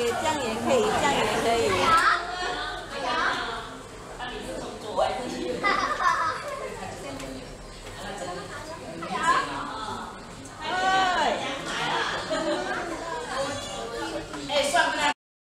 예, 盐.